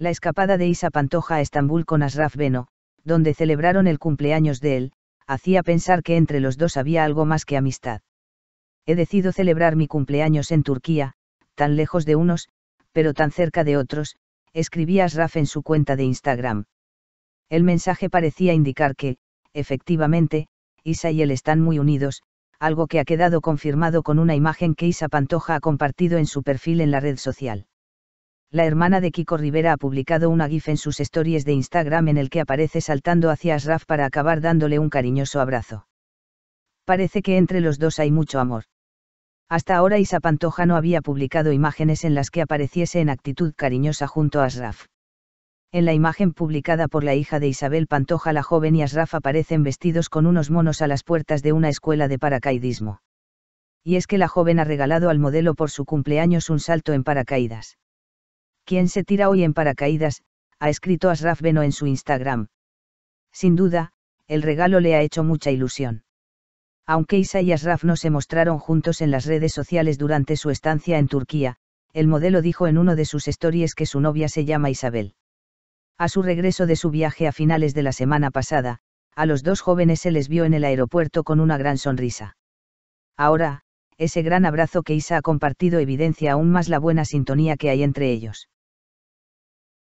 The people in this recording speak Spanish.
La escapada de Isa Pantoja a Estambul con Asraf Beno, donde celebraron el cumpleaños de él, hacía pensar que entre los dos había algo más que amistad. He decidido celebrar mi cumpleaños en Turquía, tan lejos de unos, pero tan cerca de otros, escribía Asraf en su cuenta de Instagram. El mensaje parecía indicar que, efectivamente, Isa y él están muy unidos, algo que ha quedado confirmado con una imagen que Isa Pantoja ha compartido en su perfil en la red social. La hermana de Kiko Rivera ha publicado una GIF en sus stories de Instagram en el que aparece saltando hacia Asraf para acabar dándole un cariñoso abrazo. Parece que entre los dos hay mucho amor. Hasta ahora Isa Pantoja no había publicado imágenes en las que apareciese en actitud cariñosa junto a Asraf. En la imagen publicada por la hija de Isabel Pantoja la joven y Asraf aparecen vestidos con unos monos a las puertas de una escuela de paracaidismo. Y es que la joven ha regalado al modelo por su cumpleaños un salto en paracaídas. ¿Quién se tira hoy en paracaídas? ha escrito Asraf Beno en su Instagram. Sin duda, el regalo le ha hecho mucha ilusión. Aunque Isa y Asraf no se mostraron juntos en las redes sociales durante su estancia en Turquía, el modelo dijo en uno de sus stories que su novia se llama Isabel. A su regreso de su viaje a finales de la semana pasada, a los dos jóvenes se les vio en el aeropuerto con una gran sonrisa. Ahora, ese gran abrazo que Isa ha compartido evidencia aún más la buena sintonía que hay entre ellos.